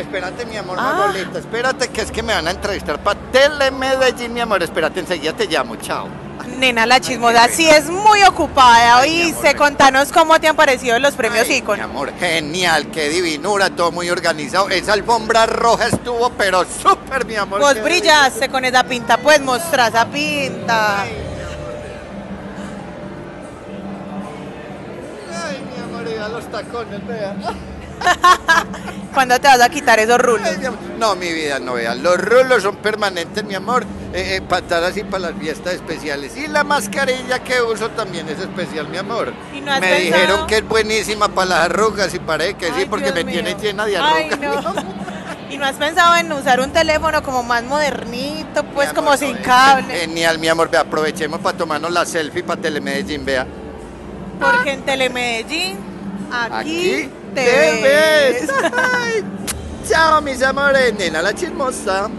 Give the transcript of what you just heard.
espérate, mi amor, Ah. Manolita, espérate que es que me van a entrevistar para Telemedellín, mi amor, espérate, enseguida te llamo, chao. Nena, la chismosa sí es muy ocupada, Ay, amor, oíste. Contanos cómo te han parecido los premios Icon. Mi amor, genial, qué divinura, todo muy organizado. Esa alfombra roja estuvo, pero súper, mi amor. Vos brillaste con esa pinta, pues mostrá esa pinta. Ay, mi amor. Ay, mi amor, vea los tacones, vea. ¿Cuándo te vas a quitar esos rulos? No, mi vida, no vea. Los rulos son permanentes, mi amor. Eh, eh, para estar así para las fiestas especiales. Y la mascarilla que uso también es especial, mi amor. ¿Y no has Me pensado? dijeron que es buenísima para las arrugas y parece que sí, porque Dios me mío. tiene llena de Ay, arrugas. no. ¿Y no has pensado en usar un teléfono como más modernito, pues como sin es cable? Genial, mi amor. Vea, aprovechemos para tomarnos la selfie para Telemedellín, vea. Porque en Telemedellín, aquí, Aquí te, te ves. ves. Ay, Chao, mis amores. Nena la chismosa.